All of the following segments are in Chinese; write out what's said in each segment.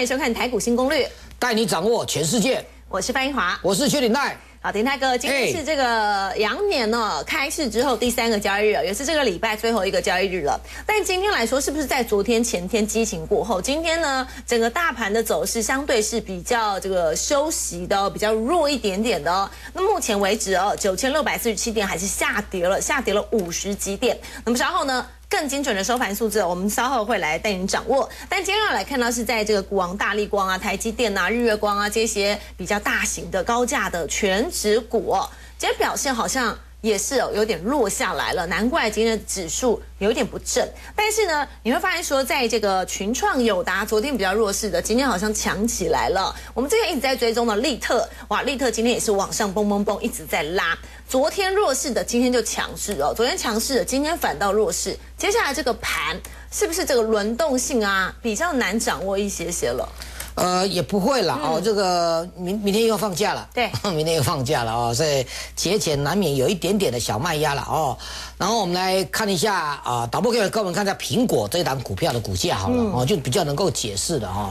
欢迎收看台股新攻略，带你掌握全世界。我是范英华，我是薛鼎泰。好，鼎泰哥，今天是这个羊年呢开市之后第三个交易日，也是这个礼拜最后一个交易日了。但今天来说，是不是在昨天前天激情过后，今天呢整个大盘的走势相对是比较这个休息的，比较弱一点点的哦。那目前为止哦，九千六百四十七点还是下跌了，下跌了五十几点。那么稍后呢？更精准的收盘数字，我们稍后会来带您掌握。但今天要来看到是在这个股王大力光啊、台积电啊、日月光啊这些比较大型的高价的全指股，今天表现好像。也是哦，有点落下来了，难怪今天的指数有点不正。但是呢，你会发现说，在这个群创、友达昨天比较弱势的，今天好像强起来了。我们之前一直在追踪的利特，哇，利特今天也是往上蹦蹦蹦，一直在拉。昨天弱势的，今天就强势哦。昨天强势的，今天反倒弱势。接下来这个盘是不是这个轮动性啊，比较难掌握一些些了？呃，也不会了哦。这个明明天又放假了，对，明天又放假了哦，所以节前难免有一点点的小卖压了哦。然后我们来看一下啊，导播给我们看一下苹果这档股票的股价好了哦，就比较能够解释的哦。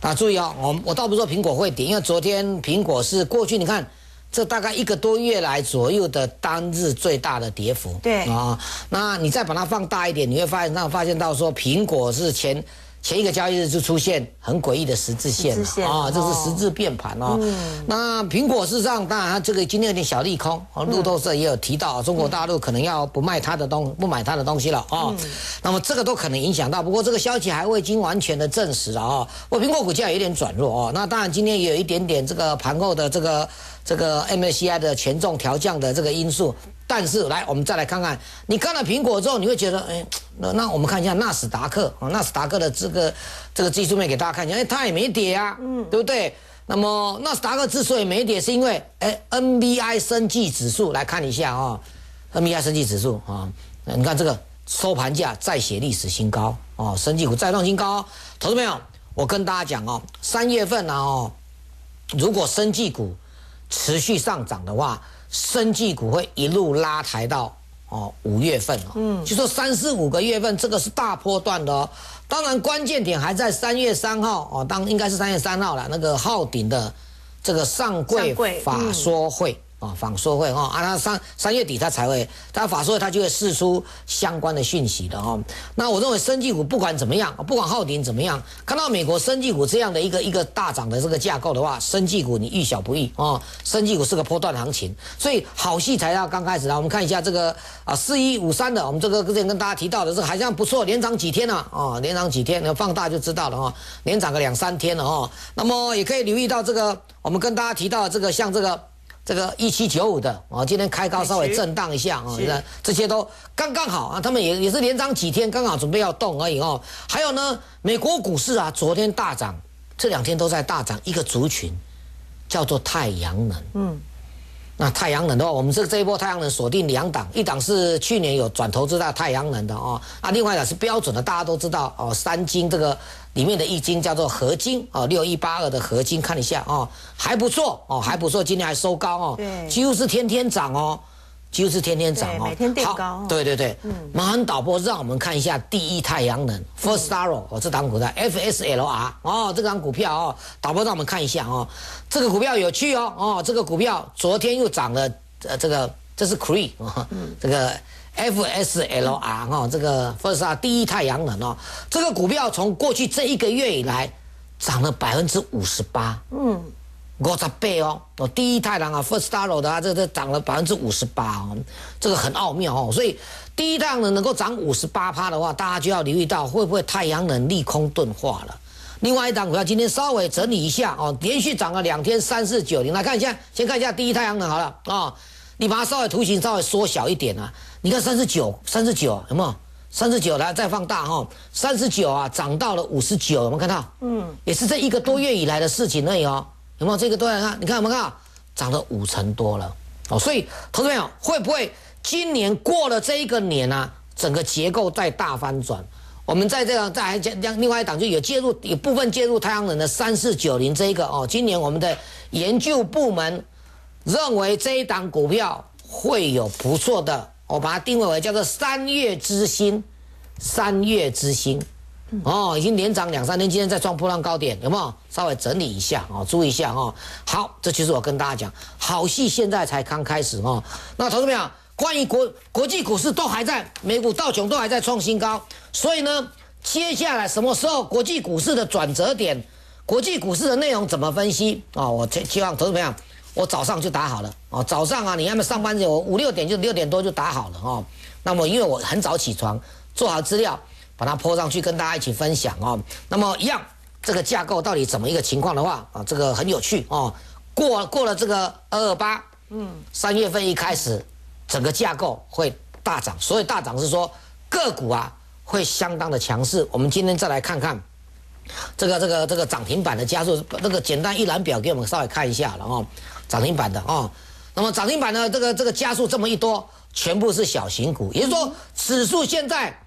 那注意哦，我我倒不说苹果会跌，因为昨天苹果是过去你看这大概一个多月来左右的单日最大的跌幅，对啊。那你再把它放大一点，你会发现那发现到说苹果是前。前一个交易日就出现很诡异的十字线啊，这是十字变盘哦。那苹果事实上，当然它这个今天有点小利空，路透社也有提到，中国大陆可能要不卖它的东不买它的东西了啊。那么这个都可能影响到，不过这个消息还未经完全的证实啊。我苹果股价有点转弱哦。那当然今天也有一点点这个盘后的这个这个 MSCI 的权重调降的这个因素。但是来，我们再来看看，你看了苹果之后，你会觉得，哎，那那我们看一下纳斯达克啊，纳斯达克的这个这个技术面给大家看一下，哎，它也没跌啊，嗯，对不对？那么纳斯达克之所以没跌，是因为哎，NBI 升绩指数来看一下啊，NBI 升绩指数啊，你看这个收盘价再写历史新高哦，升绩股再创新高，投资朋友，我跟大家讲哦，三月份呢哦，如果升绩股持续上涨的话。生技股会一路拉抬到哦五月份哦，嗯，就说三四五个月份，这个是大波段的哦。当然关键点还在三月三号哦，当应该是三月三号了，那个昊鼎的这个上柜法说会。啊，法说会哈，啊，他三三月底他才会，他法说会他就会释出相关的讯息的哈。那我认为生技股不管怎么样，不管浩鼎怎么样，看到美国生技股这样的一个一个大涨的这个架构的话，生技股你遇小不易啊。生技股是个波段行情，所以好戏才要刚开始啊。我们看一下这个啊，四一五三的，我们这个之前跟大家提到的这个好像不错，连涨几天了啊，连涨几天，放大就知道了啊，连涨个两三天了哦。那么也可以留意到这个，我们跟大家提到这个像这个。这个一七九五的啊，今天开高稍微震荡一下啊，这这些都刚刚好啊，他们也也是连涨几天，刚好准备要动而已哦。还有呢，美国股市啊，昨天大涨，这两天都在大涨，一个族群叫做太阳能。嗯，那太阳能的话，我们这这一波太阳能锁定两档，一档是去年有转投资到太阳能的哦，啊，另外一档是标准的，大家都知道哦，三金这个。里面的易经叫做合金哦，六一八二的合金，看一下哦，还不错哦，还不错，今天还收高哦，对，几乎是天天涨哦，几乎是天天涨哦，每天垫高，对对对，嗯，马上导播让我们看一下第一太阳能，First Star 哦，这档股的 F S L R 哦，这档股票哦，导播让我们看一下哦，这个股票有趣哦，哦，这个股票昨天又涨了，呃，这个这是 Cree 哦，这个。F S L R 哈，这个 First R，第一太阳能哦，这个股票从过去这一个月以来涨了百分之五十八，嗯，五十倍哦，哦，第一太阳啊，First Star 的啊，这这涨了百分之五十八哦，这个很奥妙哦，所以第一太阳能能够涨五十八趴的话，大家就要留意到会不会太阳能利空钝化了。另外一档股票今天稍微整理一下哦，连续涨了两天三四九零，来看一下，先看一下第一太阳能好了啊。你把它稍微图形稍微缩小一点啊，你看三十九，三十九有没有？三十九来再放大哈，三十九啊涨到了五十九，有没有看到？嗯，也是这一个多月以来的事情而已哦，有没有？这个多月看，你看有没有看？涨了五成多了哦，所以投资朋友会不会今年过了这一个年啊，整个结构在大翻转？我们在这样再还将另外一档就有介入，有部分介入太阳能的三四九零这一个哦，今年我们的研究部门。认为这一档股票会有不错的，我把它定位为叫做三月之星，三月之星，哦，已经连涨两三天，今天再创破浪高点，有没有？稍微整理一下哦，注意一下哦。好，这就是我跟大家讲，好戏现在才刚开始哦。那投资友，关于国国际股市都还在，美股道琼都还在创新高，所以呢，接下来什么时候国际股市的转折点？国际股市的内容怎么分析啊？我希希望投资朋友，我早上就打好了哦。早上啊，你要么上班我五六点就六点多就打好了哦。那么因为我很早起床，做好资料，把它泼上去跟大家一起分享哦。那么一样，这个架构到底怎么一个情况的话啊，这个很有趣哦。过过了这个二二八，嗯，三月份一开始，整个架构会大涨，所以大涨是说个股啊会相当的强势。我们今天再来看看。这个这个这个涨停板的加速，那个简单一览表给我们稍微看一下了哦，涨停板的哦，那么涨停板呢，这个这个加速这么一多，全部是小型股，也就是说指数现在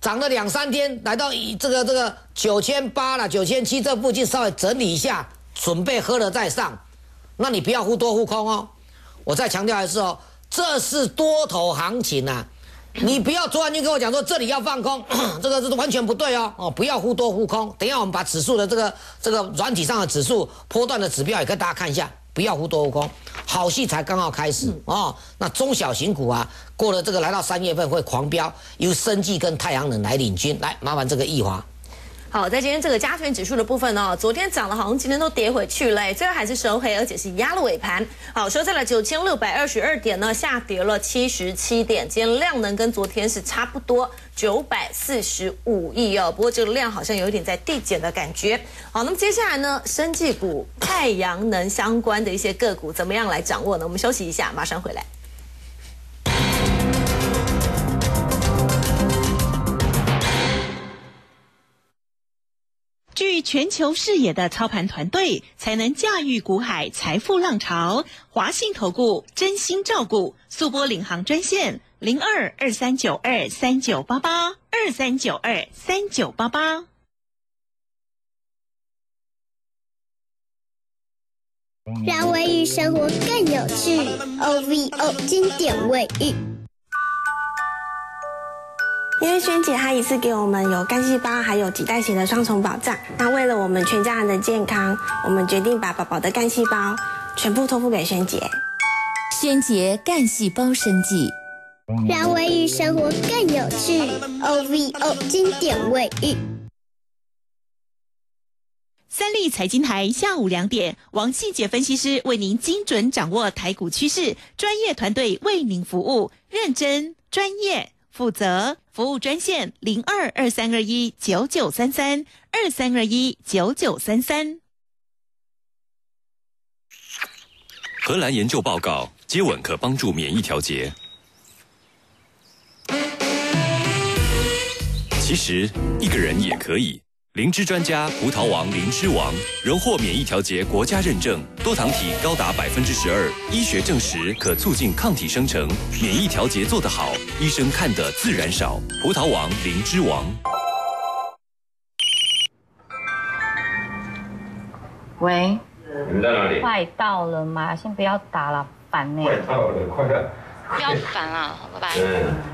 涨了两三天，来到这个这个九千八了，九千七这附近稍微整理一下，准备喝了再上，那你不要忽多忽空哦，我再强调一次哦，这是多头行情呐。你不要突然就跟我讲说这里要放空，这个是完全不对哦哦，不要忽多忽空。等一下我们把指数的这个这个软体上的指数波段的指标也跟大家看一下，不要忽多忽空。好戏才刚好开始哦。那中小型股啊，过了这个来到三月份会狂飙，由生技跟太阳能来领军。来，麻烦这个易华。好，在今天这个加权指数的部分呢，昨天涨了，好像今天都跌回去了，最后还是收黑，而且是压了尾盘。好，收在了九千六百二十二点呢，下跌了七十七点。今天量能跟昨天是差不多，九百四十五亿哦。不过这个量好像有一点在递减的感觉。好，那么接下来呢，生技股、太阳能相关的一些个股怎么样来掌握呢？我们休息一下，马上回来。具全球视野的操盘团队，才能驾驭股海财富浪潮。华信投顾真心照顾，速播领航专线零二二三九二三九八八二三九二三九八八。让卫浴生活更有趣，O V O 经典卫浴。因为萱姐她一次给我们有干细胞还有脐带血的双重保障，那为了我们全家人的健康，我们决定把宝宝的干细胞全部托付给萱姐。萱姐干细胞生计，让卫浴生活更有趣。O V O 经典卫浴。三立财经台下午两点，王信杰分析师为您精准掌握台股趋势，专业团队为您服务，认真专业。负责服务专线零二二三二一九九三三二三二一九九三三。荷兰研究报告：接吻可帮助免疫调节。其实一个人也可以。灵芝专家葡萄王灵芝王荣获免疫调节国家认证，多糖体高达百分之十二，医学证实可促进抗体生成，免疫调节做得好，医生看得自然少。葡萄王灵芝王。喂，你们在哪里？快到了吗？先不要打了，烦呢。快到了，快了。不要烦了，拜拜。嗯。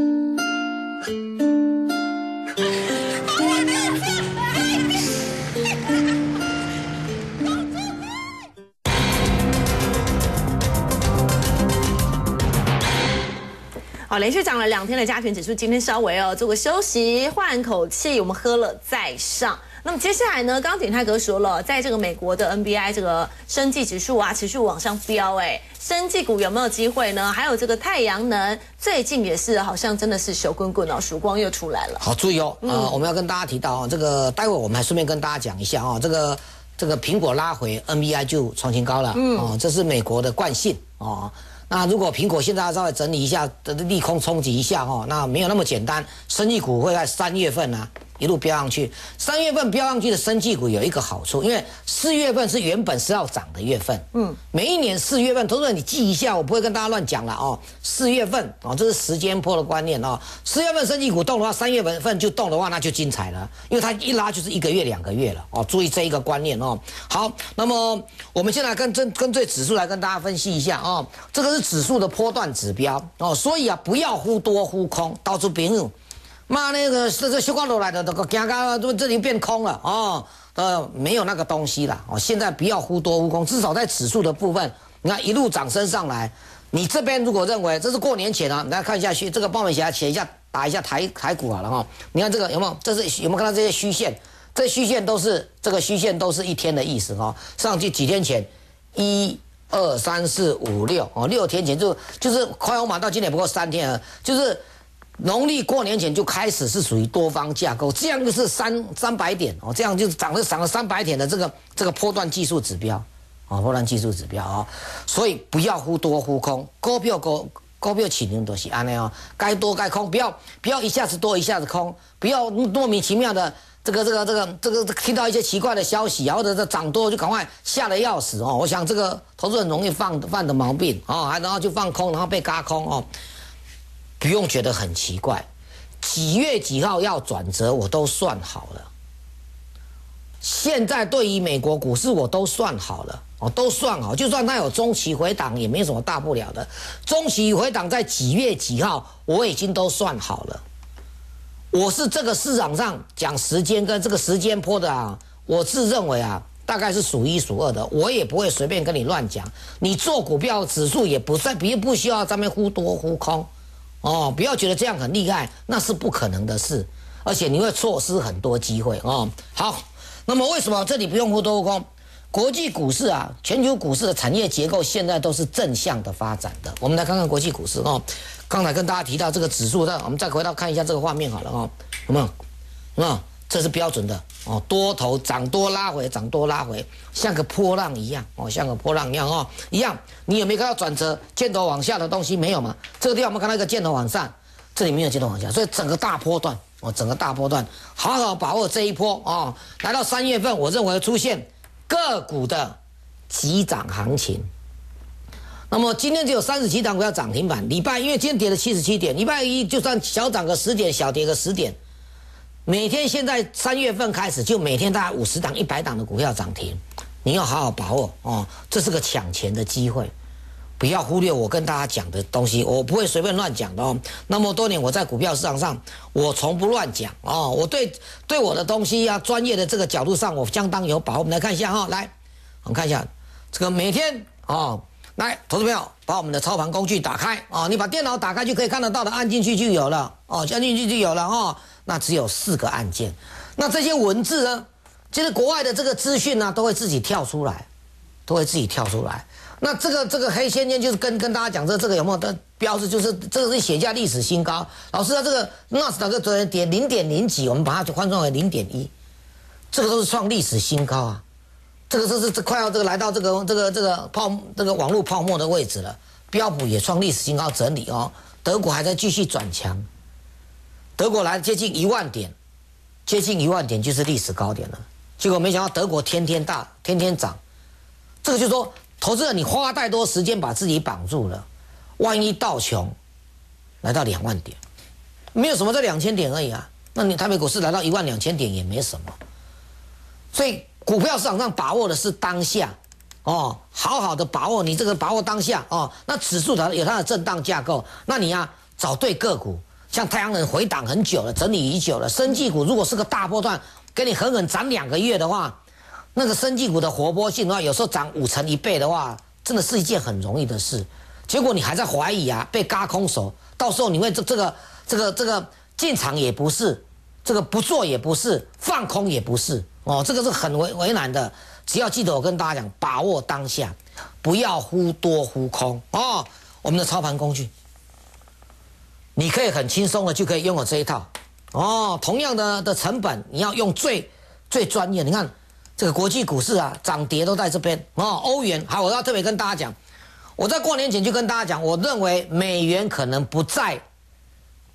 好，连续涨了两天的加权指数，今天稍微哦做个休息，换口气，我们喝了再上。那么接下来呢？刚刚鼎泰哥说了，在这个美国的 NBI 这个生技指数啊，持续往上飙，哎，生技股有没有机会呢？还有这个太阳能，最近也是好像真的是小滚滚哦，曙光又出来了。好，注意哦，啊，我们要跟大家提到啊，这个待会我们还顺便跟大家讲一下啊，这个。这个苹果拉回，NBI 就创新高了。嗯，哦，这是美国的惯性哦。那如果苹果现在稍微整理一下，利空冲击一下哈，那没有那么简单。生意股会在三月份呢一路飙上去。三月份飙上去的生技股有一个好处，因为四月份是原本是要涨的月份。嗯，每一年四月份，同志你记一下，我不会跟大家乱讲了哦。四月份哦，这是时间波的观念哦。四月份生技股动的话，三月份份就动的话，那就精彩了，因为它一拉就是一个月、两个月了哦。注意这一个观念哦。好，那么我们现在跟针跟这指数来跟大家分析一下哦。这个是。指数的波段指标哦，所以啊，不要忽多忽空，到处别人妈那个这这修光楼来的这个刚刚都这里变空了哦，呃，没有那个东西了哦。现在不要忽多忽空，至少在指数的部分，你看一路涨升上来，你这边如果认为这是过年前啊，大家看一下虚这个报名来写一下，打一下台台股好了哈。你看这个有没有？这是有没有看到这些虚线？这虚线都是这个虚线都是一天的意思哈。上去几天前一。二三四五六哦，六天前就就是快红马到今年不过三天啊，就是农历过年前就开始是属于多方架构，这样就是三三百点哦，这样就涨了涨了三百点的这个这个波段技术指标哦，波段技术指标啊，所以不要忽多忽空，高票高高票起牛都是安尼哦，该多该空，不要不要一下子多一下子空，不要莫名其妙的。这个这个这个这个听到一些奇怪的消息，或者是涨多就赶快吓得要死哦！我想这个投资很容易犯犯的毛病哦，还然后就放空，然后被嘎空哦，不用觉得很奇怪。几月几号要转折，我都算好了。现在对于美国股市，我都算好了，我都算好，就算它有中期回档，也没什么大不了的。中期回档在几月几号，我已经都算好了。我是这个市场上讲时间跟这个时间坡的啊，我自认为啊，大概是数一数二的。我也不会随便跟你乱讲。你做股票指数也不算，别不需要咱们忽多忽空，哦，不要觉得这样很厉害，那是不可能的事，而且你会错失很多机会哦。好，那么为什么这里不用过多忽空？国际股市啊，全球股市的产业结构现在都是正向的发展的。我们来看看国际股市哦。刚才跟大家提到这个指数，的我们再回到看一下这个画面好了哦，有没有？啊，这是标准的哦，多头涨多拉回，涨多拉回，像个波浪一样哦，像个波浪一样哦，一样。你有没有看到转折箭头往下的东西？没有嘛？这个地方我们看到一个箭头往上，这里没有箭头往下，所以整个大波段哦，整个大波段，好好把握这一波哦。来到三月份，我认为出现个股的急涨行情。那么今天只有三十七档股票涨停板，礼拜因为今天跌了七十七点，礼拜一就算小涨个十点，小跌个十点，每天现在三月份开始就每天大概五十档、一百档的股票涨停，你要好好把握哦，这是个抢钱的机会，不要忽略我跟大家讲的东西，我不会随便乱讲的哦。那么多年我在股票市场上，我从不乱讲哦，我对对我的东西啊，专业的这个角度上，我相当有把握。我们来看一下哈，来，我们看一下这个每天啊。来，投资朋友，把我们的操盘工具打开啊！你把电脑打开就可以看得到的，按进去就有了哦，按进去就有了哈。那只有四个按键，那这些文字呢？其实国外的这个资讯呢，都会自己跳出来，都会自己跳出来。那这个这个黑线线就是跟跟大家讲，这这个有没有的标志？就是这个是写下历史新高。老师，啊这个纳斯达克昨天跌零点零几，我们把它就换算为零点一，这个都是创历史新高啊。这个这是这快要这个来到这个这个这个泡这个网络泡沫的位置了，标普也创历史新高整理哦，德国还在继续转强，德国来接近一万点，接近一万点就是历史高点了，结果没想到德国天天大天天涨，这个就说投资人你花太多时间把自己绑住了，万一到穷，来到两万点，没有什么在两千点而已啊，那你台北股市来到一万两千点也没什么，所以。股票市场上把握的是当下，哦，好好的把握你这个把握当下哦。那指数它有它的震荡架构，那你呀找对个股，像太阳能回档很久了，整理已久了。生技股如果是个大波段，给你狠狠涨两个月的话，那个生技股的活泼性的话，有时候涨五成一倍的话，真的是一件很容易的事。结果你还在怀疑啊，被嘎空手，到时候你会这这个这个这个进场也不是，这个不做也不是，放空也不是。哦，这个是很为为难的，只要记得我跟大家讲，把握当下，不要忽多忽空哦。我们的操盘工具，你可以很轻松的就可以拥有这一套哦。同样的的成本，你要用最最专业。你看，这个国际股市啊涨跌都在这边哦。欧元好，我要特别跟大家讲，我在过年前就跟大家讲，我认为美元可能不再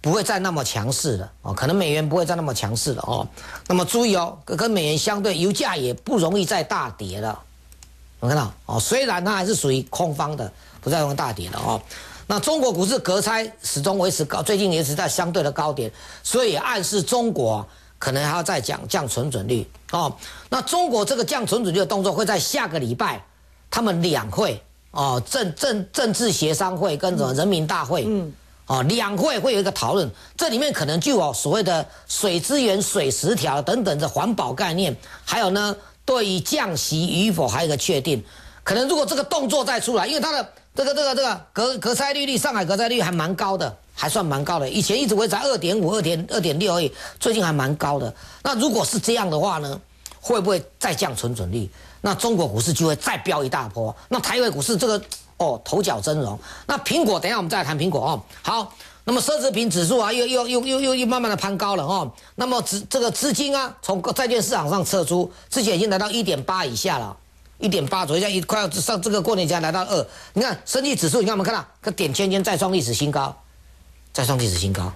不会再那么强势了哦，可能美元不会再那么强势了哦。那么注意哦，跟美元相对，油价也不容易再大跌了。我看到哦，虽然它还是属于空方的，不再用大跌了哦。那中国股市隔差始终维持高，最近也是在相对的高点，所以暗示中国。可能还要再讲降存准率哦。那中国这个降存准率的动作会在下个礼拜，他们两会哦，政政政治协商会跟什么人民大会，嗯，哦，两会会有一个讨论，这里面可能就有所谓的水资源、水十条等等的环保概念，还有呢，对于降息与否还有一个确定。可能如果这个动作再出来，因为它的这个这个这个隔隔差利率，上海隔差率还蛮高的。还算蛮高的，以前一直维持在二点五、二点二点六而已，最近还蛮高的。那如果是这样的话呢，会不会再降存准率？那中国股市就会再飙一大波。那台湾股市这个哦头角峥嵘。那苹果，等一下我们再来谈苹果哦。好，那么奢侈品指数啊，又又又又又又慢慢的攀高了哦。那么资这个资金啊，从债券市场上撤出，之前已经来到一点八以下了，一点八左右，一快要上这个过年前来到二。你看，生意指数，你看我们看到，个点签签再创历史新高。再创历史新高，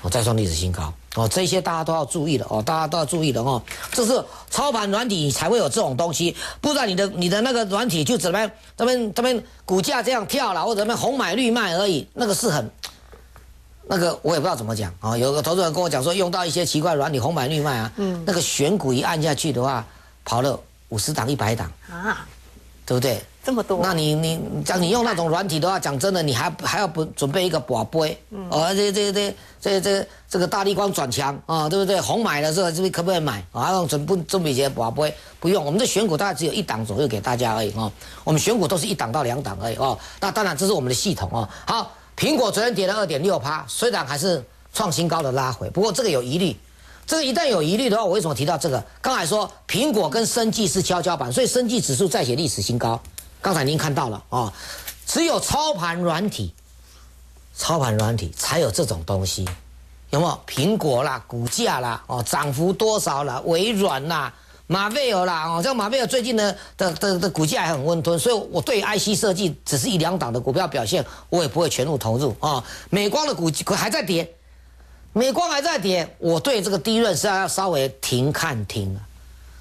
哦，再创历史新高，哦，这些大家都要注意的哦，大家都要注意的哦，这是操盘软体才会有这种东西，不然你的你的那个软体就怎么他们他们股价这样跳了，或者他们红买绿卖而已，那个是很，那个我也不知道怎么讲啊，有个投资人跟我讲说，用到一些奇怪软体红买绿卖啊，嗯，那个选股一按下去的话，跑了五十档一百档啊，对不对？这么多，那你你讲你用那种软体的话，讲真的，你还还要不准备一个宝贝，嗯，而且这这这这这个大力光转强啊，对不对？红买的时候这边可不可以买啊？用准不准备些宝贝？不用，我们的选股大概只有一档左右给大家而已哦。我们选股都是一档到两档而已哦。那当然这是我们的系统哦。好，苹果昨天跌了二点六趴，虽然还是创新高的拉回，不过这个有疑虑。这个一旦有疑虑的话，我为什么提到这个？刚才说苹果跟生技是跷跷板，所以生技指数再写历史新高。刚才您看到了啊，只有操盘软体，操盘软体才有这种东西，有没有？苹果啦，股价啦，哦，涨幅多少啦？微软啦，马贝尔啦，哦，像马贝尔最近呢的的的股价还很温吞，所以我对 IC 设计只是一两档的股票表现，我也不会全部投入啊。美光的股还在跌，美光还在跌，我对这个低润是要稍微停看停。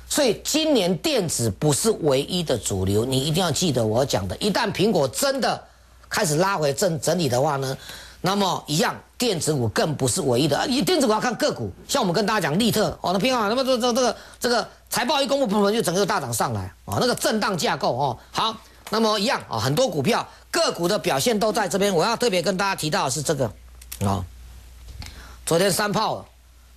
所以今年电子不是唯一的主流，你一定要记得我讲的。一旦苹果真的开始拉回正整理的话呢，那么一样电子股更不是唯一的。你电子股要看个股，像我们跟大家讲利特哦，那偏好，那么这这这个这个财报一公布，部分就整个大涨上来啊，那个震荡架构哦。好，那么一样啊，很多股票个股的表现都在这边。我要特别跟大家提到的是这个啊，昨天三炮。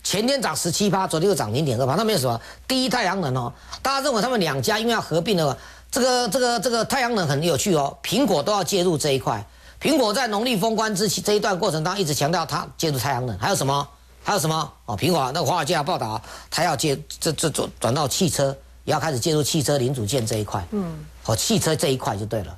前天涨十七趴，昨天又涨零点二趴，那没有什么。第一太阳能哦，大家认为他们两家因为要合并了，这个这个这个太阳能很有趣哦，苹果都要介入这一块。苹果在农历封关之期这一段过程当中一直强调它介入太阳能，还有什么？还有什么？哦，苹果那个华尔街报道，它要介这这转转到汽车，也要开始介入汽车零组件这一块。嗯，哦，汽车这一块就对了。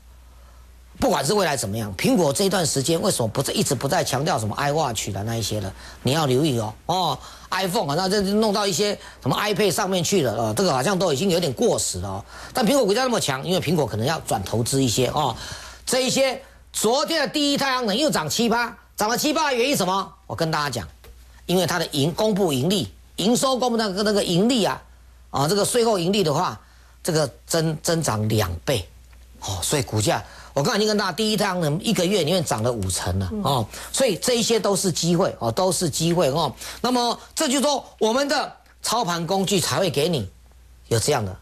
不管是未来怎么样，苹果这一段时间为什么不再一直不再强调什么 iWatch 的那一些了？你要留意哦哦，iPhone 啊，那这弄到一些什么 iPad 上面去了哦，这个好像都已经有点过时了。哦但苹果股价那么强，因为苹果可能要转投资一些哦。这一些昨天的第一太阳能又涨七八，涨了七八的原因什么？我跟大家讲，因为它的盈公布盈利，营收公布那个那个盈利啊啊，这个税后盈利的话，这个增增长两倍哦，所以股价。我刚才已经跟大家，第一太阳能一个月里面涨了五成了哦，所以这一些都是机会哦，都是机会哦。那么这就说我们的操盘工具才会给你有这样的，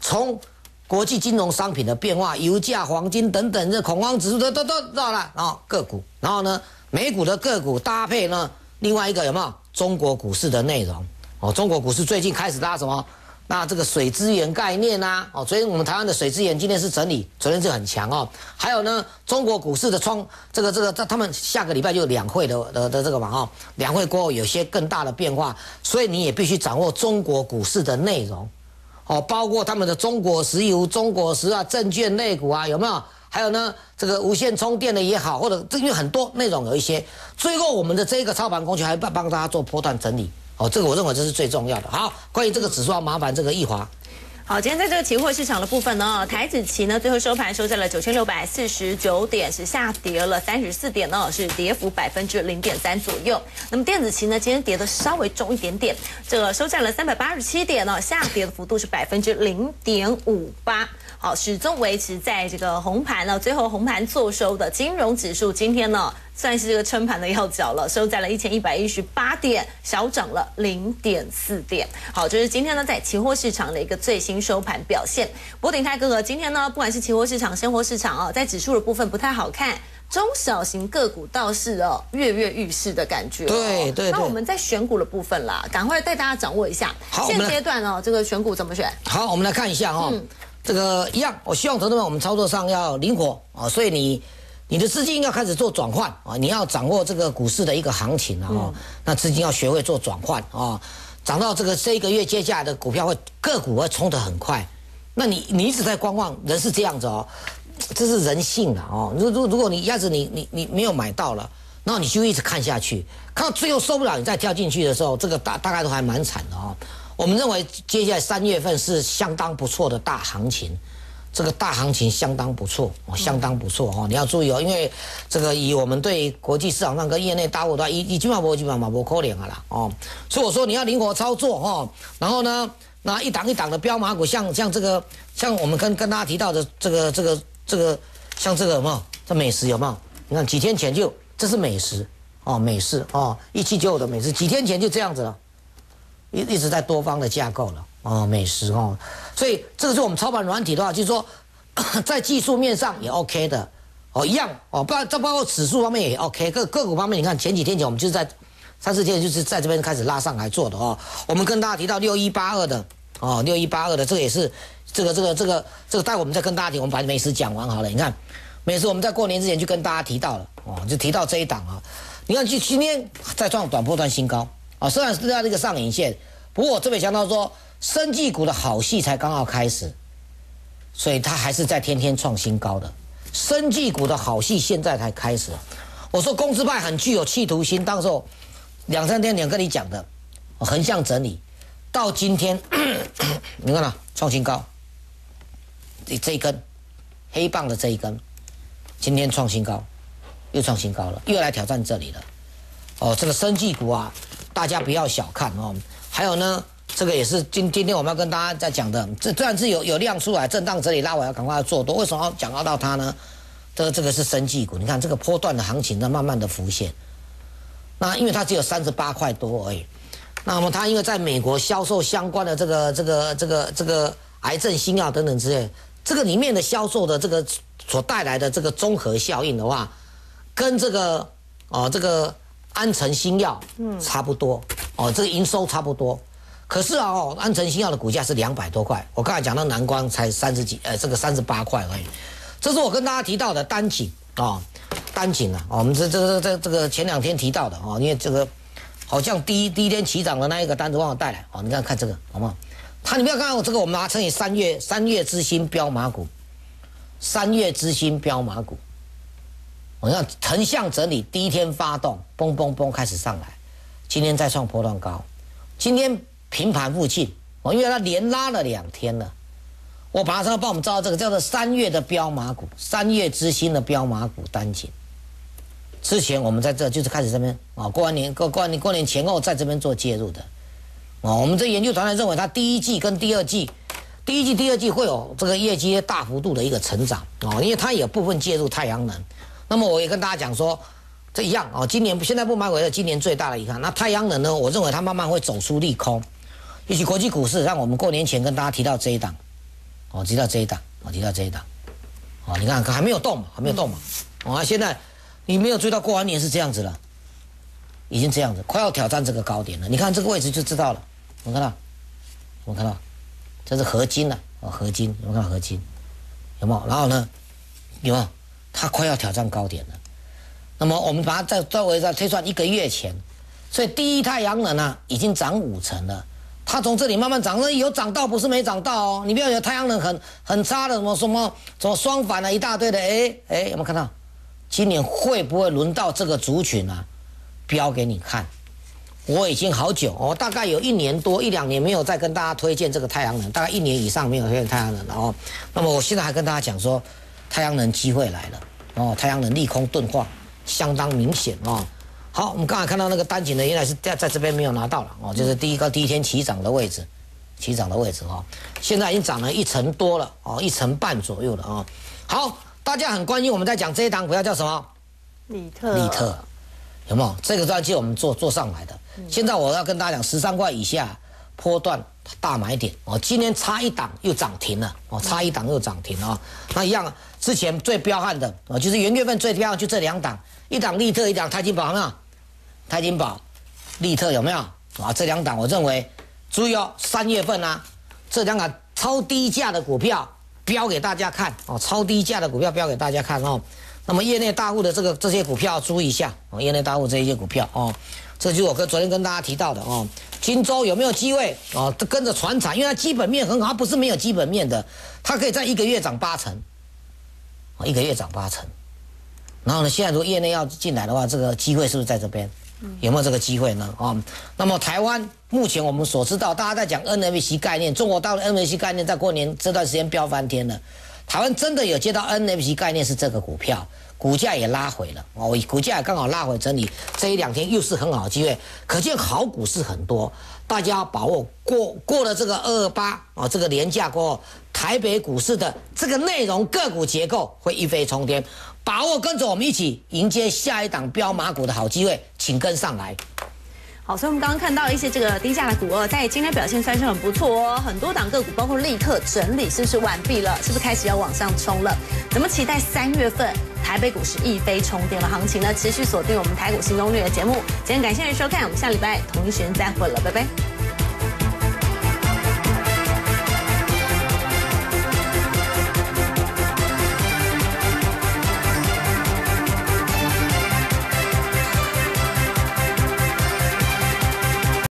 从国际金融商品的变化、油价、黄金等等这恐慌指数都都都到了啊个股，然后呢美股的个股搭配呢另外一个有没有中国股市的内容哦？中国股市最近开始拉什么？那这个水资源概念呐，哦，昨天我们台湾的水资源今天是整理，昨天是很强哦。还有呢，中国股市的创这个这个，他他们下个礼拜就两会的的的这个嘛哈，两会过后有些更大的变化，所以你也必须掌握中国股市的内容，哦，包括他们的中国石油、中国石啊、证券类股啊，有没有？还有呢，这个无线充电的也好，或者这因为很多内容有一些，最后我们的这个操盘工具还帮帮大家做波段整理。哦，这个我认为这是最重要的。好，关于这个指数，要麻烦这个易华。好，今天在这个期货市场的部分呢，台子期呢最后收盘收在了九千六百四十九点，是下跌了三十四点呢，是跌幅百分之零点三左右。那么电子期呢，今天跌的稍微重一点点，这个收在了三百八十七点呢，下跌的幅度是百分之零点五八。好，始终维持在这个红盘呢，最后红盘坐收的金融指数今天呢。算是这个撑盘的要角了，收在了一千一百一十八点，小涨了零点四点。好，这是今天呢在期货市场的一个最新收盘表现。波顶泰哥哥，今天呢不管是期货市场、现货市场啊，在指数的部分不太好看，中小型个股倒是哦跃跃欲试的感觉。对对。那我们在选股的部分啦，赶快带大家掌握一下。好，现阶段哦，这个选股怎么选？好，我们来看一下哈，这个一样，我希望同志们我们操作上要灵活啊，所以你。你的资金要开始做转换啊！你要掌握这个股市的一个行情啊！那资金要学会做转换啊！涨到这个这一个月接下来的股票会个股会冲得很快，那你你一直在观望，人是这样子哦，这是人性的哦。如如如果你一下子你你你没有买到了，然后你就一直看下去，看到最后受不了，你再跳进去的时候，这个大大概都还蛮惨的哦。我们认为接下来三月份是相当不错的大行情。这个大行情相当不错哦，相当不错哦，你要注意哦，因为这个以我们对国际市场上跟业内大户的，一一基本上不基本上不可怜啊啦哦，所以我说你要灵活操作哈，然后呢，那一档一档的标马股，像像这个，像我们跟跟大家提到的这个这个这个，像这个有没有？这美食有没有？你看几天前就这是美食哦，美食哦，一七九五的美食，几天前就这样子了，一一直在多方的架构了。哦，美食哦，所以这个是我们操盘软体的话，就是说，在技术面上也 OK 的，哦，一样哦，不然这包括指数方面也 OK，个个股方面，你看前几天前我们就是在三四天就是在这边开始拉上来做的哦，我们跟大家提到六一八二的哦，六一八二的这个也是这个这个这个这个待我们再跟大家提，我们把美食讲完好了，你看美食我们在过年之前就跟大家提到了。哦，就提到这一档啊，你看就今天在创短波段新高啊，虽然是在这个上影线，不过我这边强调说。生技股的好戏才刚刚开始，所以它还是在天天创新高的。生技股的好戏现在才开始。我说公司派很具有企图心，当时候两三天前跟你讲的，横向整理，到今天 你看了创新高，这这一根黑棒的这一根，今天创新高，又创新高了，又来挑战这里了。哦，这个生技股啊，大家不要小看哦。还有呢。这个也是今今天我们要跟大家在讲的，这虽然是有有量出来震荡这里拉，我要赶快做多。为什么要讲到到它呢？这个这个是生技股，你看这个波段的行情在慢慢的浮现。那因为它只有三十八块多而已。那么它因为在美国销售相关的这个这个这个这个癌症新药等等之类，这个里面的销售的这个所带来的这个综合效应的话，跟这个哦这个安诚新药嗯差不多哦，这个营收差不多。可是啊，哦，安诚新药的股价是两百多块，我刚才讲到南光才三十几，呃，这个三十八块而已。这是我跟大家提到的单井啊，单井啊，我们这这这这这个前两天提到的啊，因为这个好像第一第一天起涨的那一个单子忘了带来，哦，你看看这个好不好？它你不要看我这个，我们把它称为三月三月之星标马股，三月之星标马股，我看横向整理，第一天发动，嘣嘣嘣开始上来，今天再创波段高，今天。平盘附近，哦，因为它连拉了两天了，我马上帮我们招这个叫做三月的标马股，三月之星的标马股单井。之前我们在这就是开始这边啊，过完年过过完年过年前后在这边做介入的，哦，我们这研究团队认为它第一季跟第二季，第一季第二季会有这个业绩大幅度的一个成长啊，因为它有部分介入太阳能。那么我也跟大家讲说，这一样哦，今年现在不买尾的，今年最大的遗憾。那太阳能呢，我认为它慢慢会走出利空。也许国际股市，让我们过年前跟大家提到这一档，哦，提到这一档，哦，提到这一档，哦，你看，还没有动嘛，还没有动嘛，哦，现在你没有追到过完年是这样子了，已经这样子，快要挑战这个高点了。你看这个位置就知道了，我看到，我看到，这是合金的，哦，合金，我看合金？有没有？然后呢，有没有？它快要挑战高点了。那么我们把它再稍微再推算一个月前，所以第一太阳能呢已经涨五成了。它从这里慢慢涨，那有涨到不是没涨到哦。你不要有太阳能很很差的什么什么什么双反了一大堆的，哎哎，有没有看到？今年会不会轮到这个族群啊？标给你看，我已经好久哦，大概有一年多一两年没有再跟大家推荐这个太阳能，大概一年以上没有推荐太阳能了哦。那么我现在还跟大家讲说，太阳能机会来了哦，太阳能利空钝化相当明显哦。好，我们刚才看到那个单井呢，原来是在在这边没有拿到了哦，就是第一个第一天起涨的位置，起涨的位置哦，现在已经涨了一成多了哦，一成半左右了啊。好，大家很关心我们在讲这一档股票叫什么？利特。利特。有没有这个专辑我们做做上来的？现在我要跟大家讲，十三块以下波段大买点哦。今天差一档又涨停了哦，差一档又涨停了啊。那一样，之前最彪悍的哦，就是元月份最彪悍就这两档，一档利特，一档泰金宝，有没有？泰金宝、利特有没有？啊，这两档我认为，注意哦，三月份啊，这两档超低价的股票标给大家看哦，超低价的股票标给大家看哦。那么业内大户的这个这些股票注意一下哦，业内大户这些股票哦，这就是我跟昨天跟大家提到的哦，金州有没有机会哦？跟着船产，因为它基本面很好，它不是没有基本面的，它可以在一个月涨八成，哦，一个月涨八成。然后呢，现在如果业内要进来的话，这个机会是不是在这边？有没有这个机会呢？啊，那么台湾目前我们所知道，大家在讲 NFC 概念，中国大陆 NFC 概念在过年这段时间飙翻天了。台湾真的有接到 NFC 概念是这个股票，股价也拉回了。哦，股价也刚好拉回整理，这一两天又是很好的机会，可见好股市很多，大家要把握过过了这个二二八啊，这个年假过后，台北股市的这个内容个股结构会一飞冲天，把握跟着我们一起迎接下一档标马股的好机会，请跟上来。好，所以我们刚刚看到一些这个低价的股哦，在今天表现算是很不错哦。很多档个股，包括立刻整理，是不是完毕了？是不是开始要往上冲了？怎么期待三月份台北股市一飞冲天的行情呢？持续锁定我们台股新攻略的节目。今天感谢您收看，我们下礼拜同一时间再会了，拜拜。